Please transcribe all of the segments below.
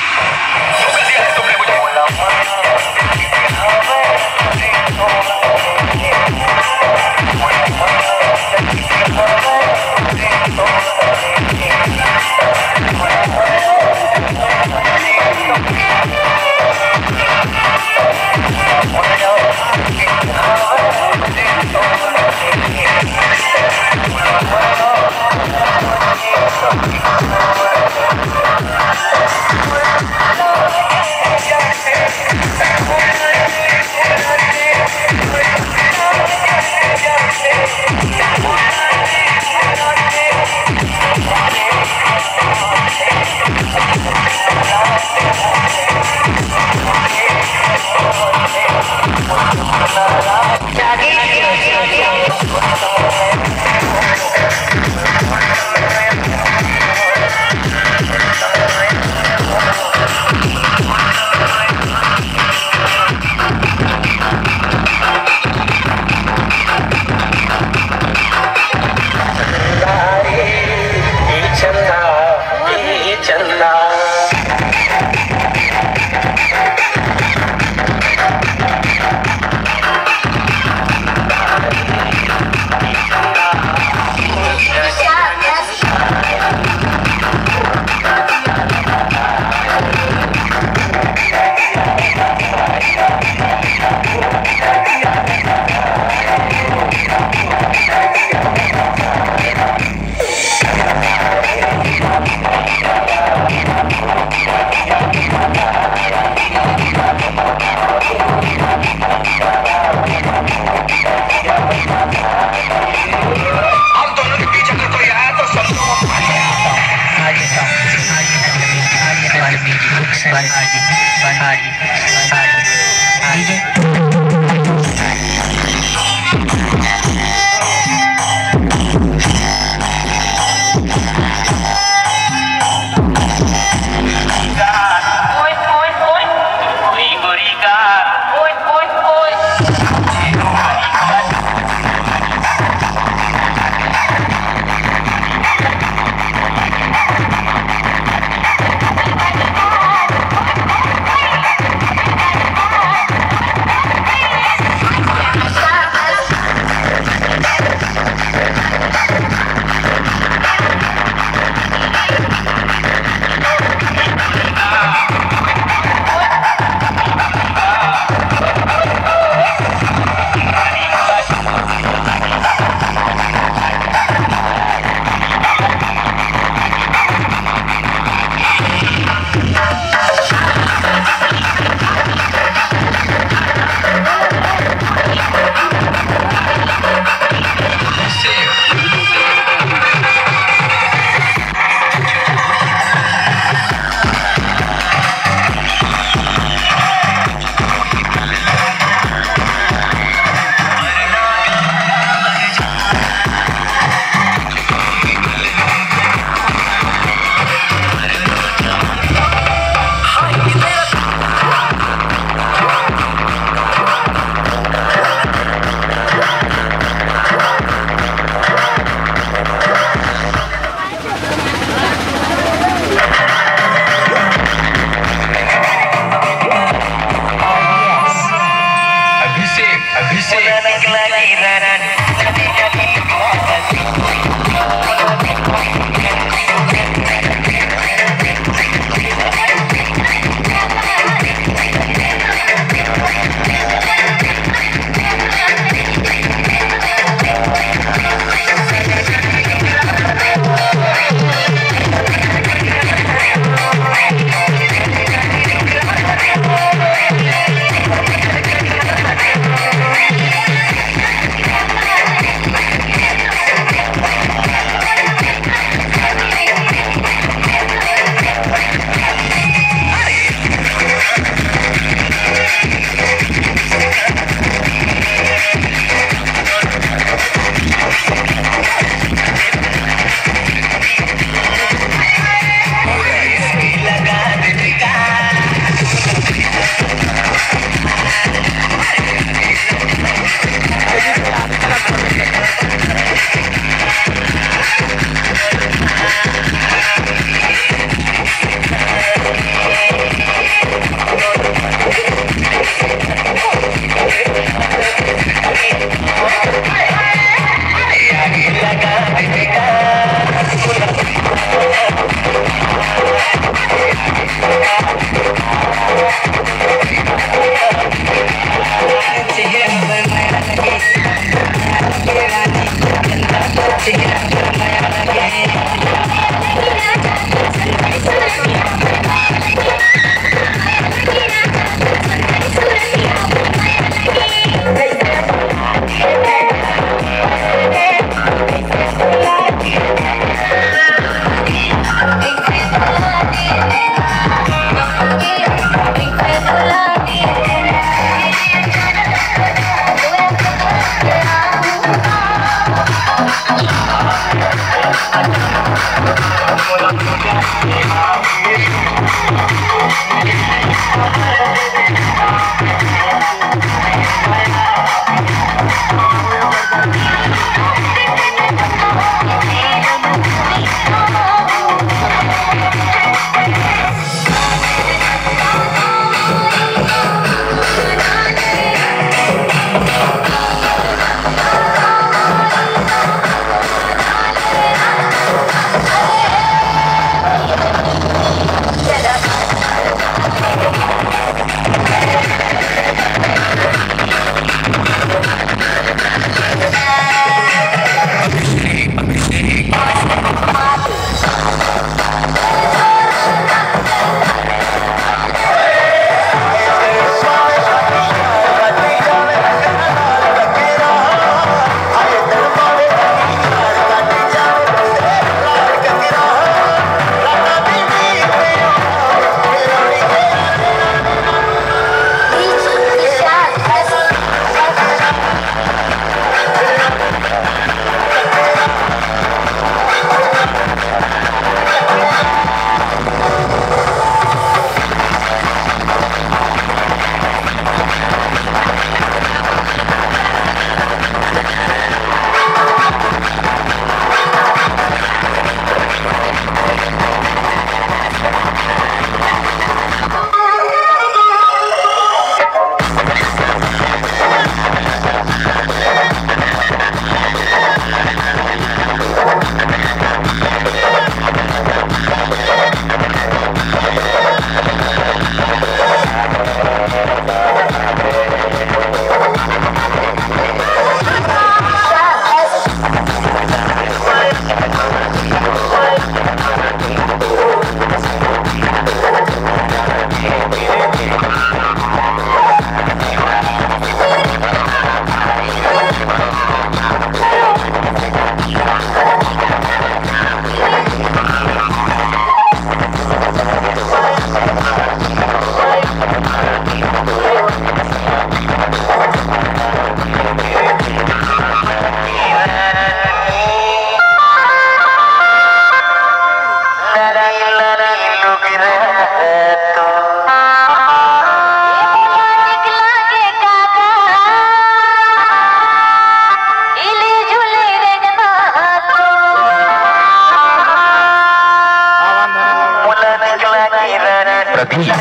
Thank you.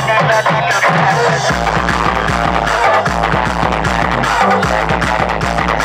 Thank you.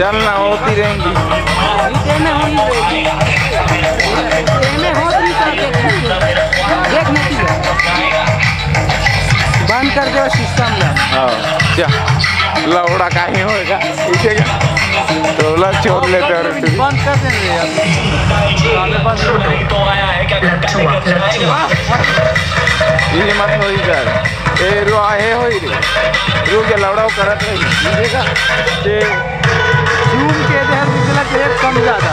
चलना होती रहेंगी। बंद कर दो सिस्टम। हाँ लवड़ा काही होएगा इसे तो बोला छोड़ ले दर बंद कर देंगे। ये मत होई कर ए रो आहे होई रे रू के लवड़ा करत रही देखा ते झूम के दे निकला के कम ज़्यादा